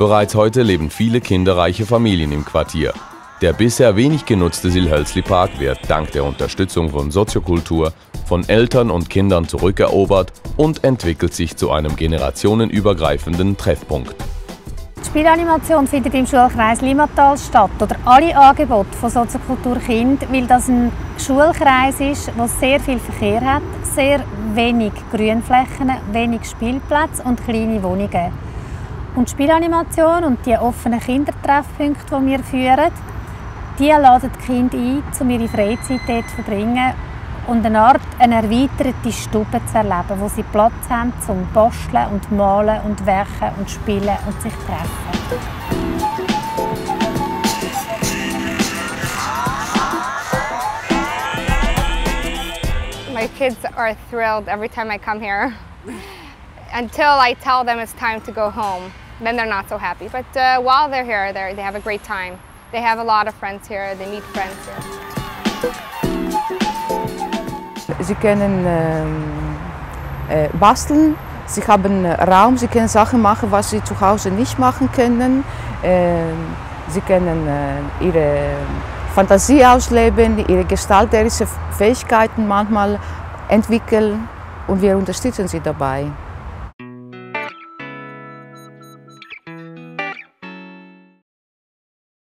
Bereits heute leben viele kinderreiche Familien im Quartier. Der bisher wenig genutzte Silhölzli Park wird dank der Unterstützung von Soziokultur von Eltern und Kindern zurückerobert und entwickelt sich zu einem generationenübergreifenden Treffpunkt. Die Spielanimation findet im Schulkreis Limmatal statt oder alle Angebote von Soziokultur Kind, weil das ein Schulkreis ist, der sehr viel Verkehr hat, sehr wenig Grünflächen, wenig Spielplätze und kleine Wohnungen. Und Spielanimation und die offenen Kindertreffpunkte, die wir führen, die laden die Kinder ein, um ihre Freizeit dort zu verbringen und eine Art eine erweiterte Stube zu erleben, wo sie Platz haben zum Basteln und Malen und Werken und Spielen und sich treffen. My kids are thrilled every time I come here. Until I tell them it's time to go home, then they're not so happy. But uh, while they're here, they're, they have a great time. They have a lot of friends here, they meet friends here. Sie können äh, ehm, eh, basteln, sie haben eh, Raum, sie können Sachen machen, was sie zu Hause nicht machen können. Äh, ehm, sie können äh, eh, ihre Fantasie ausleben, ihre gestalterische Fähigkeiten manchmal entwickeln und wir unterstützen sie dabei.